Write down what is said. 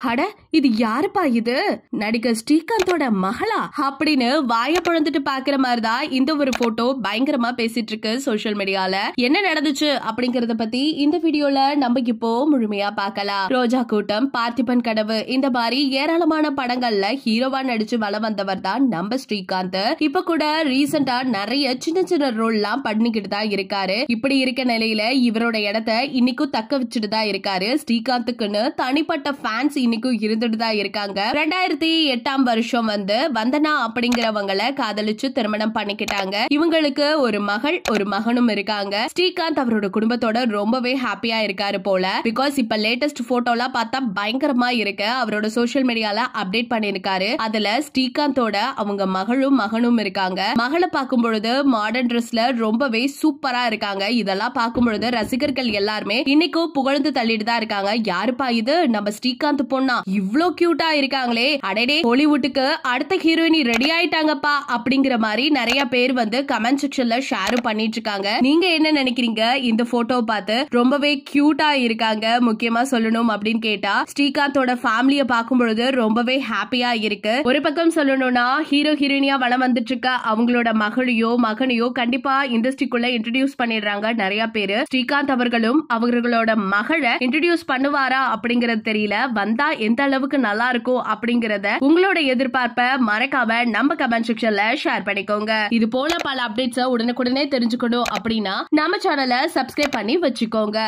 அட இது யாருப்பா இது? நடிகர் ஸ்ரீகாந்தோட மகளா? அப்படின்னு வாய பிழந்துட்டு பாக்குற மாதிரிதான் இந்த ஒரு போட்டோ பயங்கரமா பேசிட்டு இருக்கு சோசியல் மீடியால என்ன நடந்துச்சு அப்படிங்கறத பத்தி இந்த வீடியோல நம்ம இப்போ முழுமையா பார்க்கலாம். ரோஜா கூட்டம் பார்த்திபன் கனவு இந்த மாதிரி ஏராளமான படங்கள்ல ஹீரோவா நடிச்சு வளம் வந்தவர் தான் நம்ம ஸ்ரீகாந்த். இப்ப கூட ரீசெண்டா நிறைய சின்ன சின்ன ரோல் எல்லாம் பண்ணிக்கிட்டு தான் இருக்காரு. இப்படி இருக்க நிலையில இவரோட இடத்த இன்னைக்கும் தக்க வச்சுட்டு தான் இருக்காரு ஸ்ரீகாந்துக்குன்னு தனிப்பட்ட ஃபேன்ஸ் இன்னைக்கும் இருந்துட்டு தான் இருக்காங்க. ரெண்டாயிரத்தி எட்டாம் வருஷம் வந்து வந்தனா அப்படிங்கிறவங்கள காதலிச்சு திருமணம் பண்ணிக்கிட்டாங்க. இவங்களுக்கு ஒரு மகள் ஒரு மகனும் இருக்காங்க. ஸ்ரீகாந்த் அவரோட குடும்பத்தோட ரொம்பவே ஹாப்பியா இருக்காரு போல. பிகாஸ் இப்ப லேட்டஸ்ட் போட்டோலாம் பார்த்தா பயங்கரமா இருக்கு. அவரோட சோசியல் மீடியால அப்டேட் பண்ணிருக்காரு அதுல ஸ்ரீகாந்தோட அவங்க மகளும் மகனும் இருக்காங்க. மகளை பார்க்கும் பொழுது மாடர்ன் ட்ரெஸ்ல ரொம்பவே சூப்பரா இருக்காங்க. இதெல்லாம் பார்க்கும் பொழுது ரசிகர்கள் எல்லாருமே இன்னைக்கும் புகழ்ந்து தள்ளிட்டு தான் இருக்காங்க. யாருப்பா இது? நம்ம ஸ்ரீகாந்த் பொண்ணா? இவ்ளோ கியூட்டா இருக்காங்களே. அடடே ஹாலிவுட்டுக்கு அடுத்த ஹீரோயினி ரெடி ஆயிட்டாங்கப்பா அப்படிங்கிற மாதிரி நிறைய பேர் வந்து கமெண்ட் செக்ஷன்ல ஷேரும் பண்ணிட்டு இருக்காங்க. நீங்க என்ன நினைக்கிறீங்க? இந்த போட்டோ பார்த்து ரொம்பவே கியூட்டா இருக்காங்க முக்கியமா சொல்லணும் அப்படின்னு கேட்டா ஸ்ரீகாந்தோட ஃபேமிலிய பார்க்கும் பொழுது ரொம்பவே ஹாப்பியா இருக்கு. ஒரு பக்கம் சொல்லணும்னா ஹீரோ ஹீரோயினியா வளம் வந்துட்டு இருக்க அவங்களோட மகளையோ மகனையோ கண்டிப்பா இண்டஸ்ட்ரிக்குள்ள இன்ட்ரடியூஸ் பண்ணிடுறாங்க நிறைய பேரு. ஸ்ரீகாந்த் அவர்களும் அவர்களோட மகளை இன்ட்ரடியூஸ் பண்ணுவாரா அப்படிங்கறது தெரியல. வந்தா எந்த அளவுக்கு நல்லா இருக்கும் அப்படிங்கறத உங்களோட எதிர்பார்ப்ப மறக்காம நம்ம கமெண்ட் செக்ஷன்ல ஷேர் பண்ணிக்கோங்க. இது போல பல அப்டேட்ஸ் உடனுக்குடனே தெரிஞ்சுக்கணும் அப்படின்னா நம்ம சேனலை சப்ஸ்கிரைப் பண்ணி வச்சுக்கோங்க.